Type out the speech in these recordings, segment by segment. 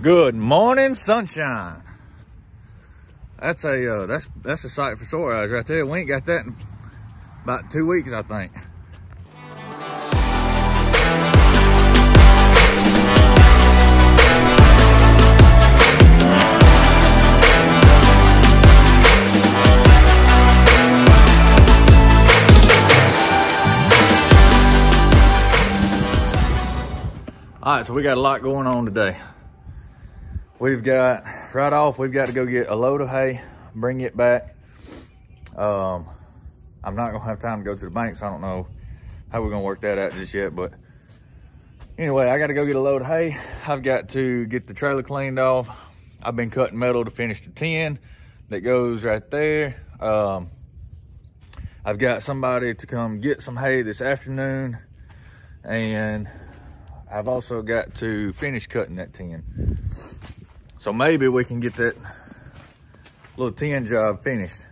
Good morning, sunshine. That's a uh, that's that's a sight for sore eyes right there. We ain't got that in about two weeks, I think. All right, so we got a lot going on today. We've got, right off, we've got to go get a load of hay, bring it back. Um, I'm not gonna have time to go to the bank, so I don't know how we're gonna work that out just yet, but anyway, I gotta go get a load of hay. I've got to get the trailer cleaned off. I've been cutting metal to finish the tin that goes right there. Um, I've got somebody to come get some hay this afternoon and I've also got to finish cutting that tin. So maybe we can get that little tin job finished.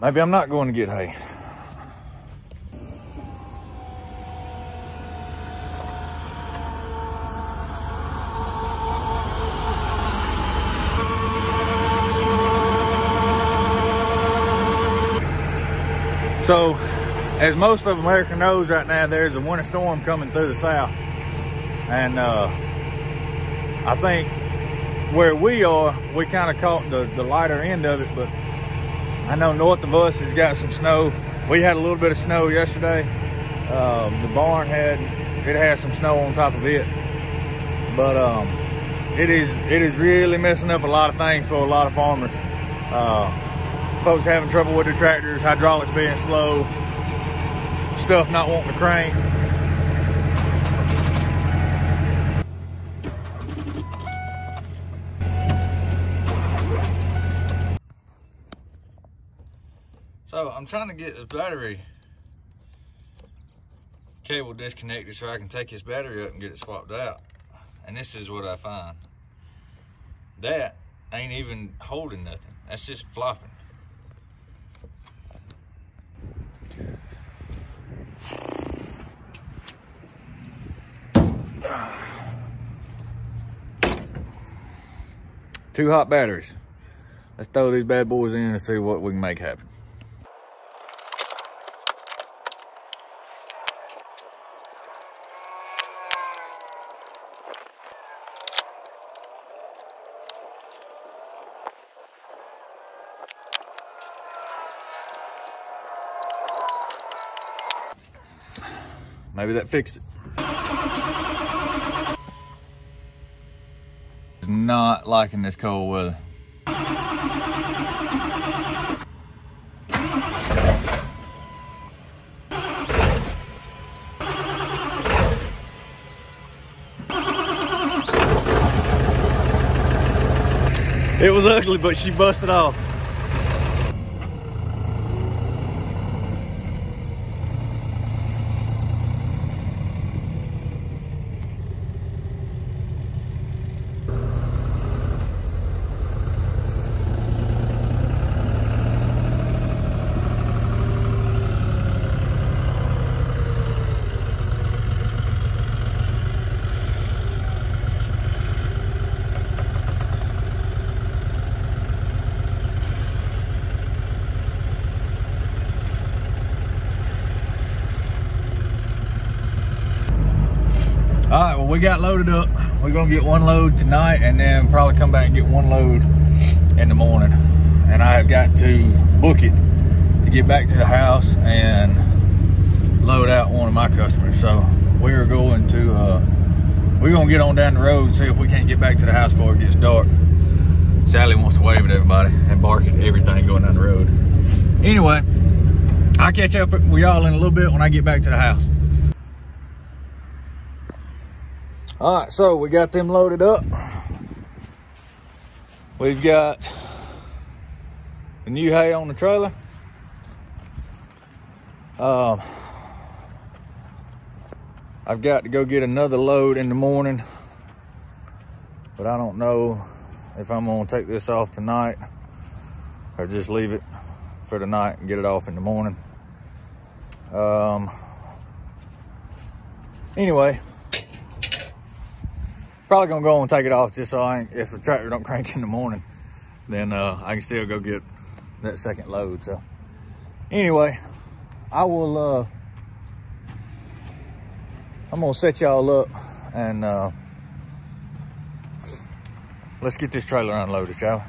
Maybe I'm not going to get hay. So, as most of America knows right now, there's a winter storm coming through the south. And uh, I think where we are, we kind of caught the, the lighter end of it, but I know north of us has got some snow. We had a little bit of snow yesterday. Um, the barn had, it had some snow on top of it. But um, it is it is really messing up a lot of things for a lot of farmers. Uh, folks having trouble with their tractors, hydraulics being slow, stuff not wanting to crank. So I'm trying to get this battery cable disconnected so I can take this battery up and get it swapped out. And this is what I find. That ain't even holding nothing. That's just flopping. Two hot batteries. Let's throw these bad boys in and see what we can make happen. Maybe that fixed it. It's not liking this cold weather. It was ugly, but she busted off. We got loaded up. We're gonna get one load tonight and then probably come back and get one load in the morning. And I have got to book it to get back to the house and load out one of my customers. So we are going to, uh, we're gonna get on down the road and see if we can't get back to the house before it gets dark. Sally wants to wave at everybody and bark at everything going down the road. Anyway, I'll catch up with y'all in a little bit when I get back to the house. All right, so we got them loaded up. We've got the new hay on the trailer. Um, I've got to go get another load in the morning, but I don't know if I'm gonna take this off tonight or just leave it for the night and get it off in the morning. Um, anyway, probably gonna go and take it off just so I ain't, if the tractor don't crank in the morning, then uh, I can still go get that second load. So anyway, I will, uh, I'm gonna set y'all up and uh, let's get this trailer unloaded, y'all.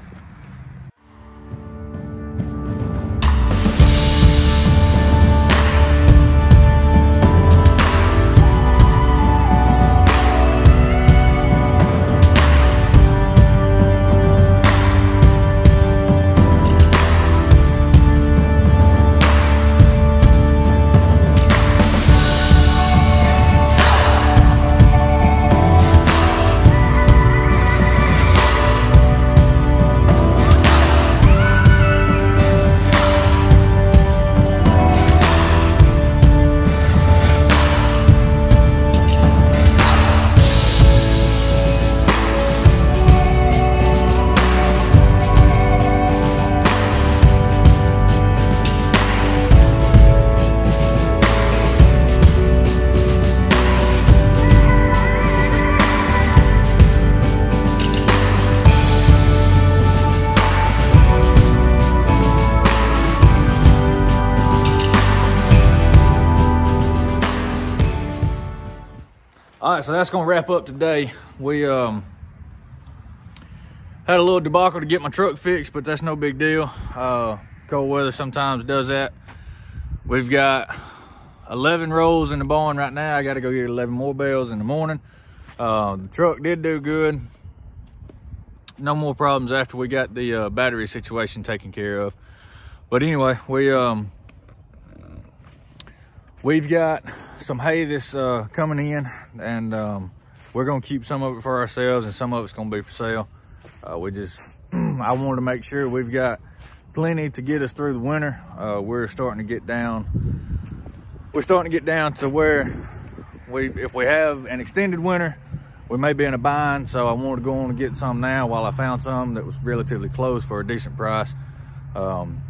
All right, so that's gonna wrap up today. We um, had a little debacle to get my truck fixed, but that's no big deal. Uh, cold weather sometimes does that. We've got 11 rolls in the barn right now. I gotta go get 11 more bales in the morning. Uh, the truck did do good. No more problems after we got the uh, battery situation taken care of. But anyway, we um, we've got some hay that's uh, coming in and um, we're gonna keep some of it for ourselves and some of it's gonna be for sale. Uh, we just, I wanted to make sure we've got plenty to get us through the winter. Uh, we're starting to get down, we're starting to get down to where we, if we have an extended winter, we may be in a bind. So I wanted to go on and get some now while I found some that was relatively close for a decent price. Um,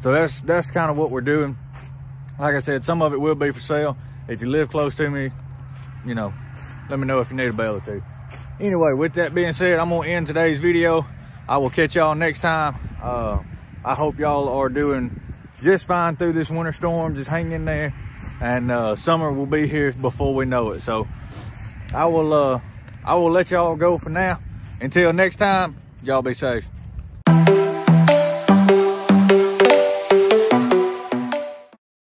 so that's, that's kind of what we're doing like I said, some of it will be for sale. If you live close to me, you know, let me know if you need a bale or two. Anyway, with that being said, I'm gonna end today's video. I will catch y'all next time. Uh, I hope y'all are doing just fine through this winter storm. Just hang in there. And uh, summer will be here before we know it. So I will, uh, I will let y'all go for now. Until next time, y'all be safe.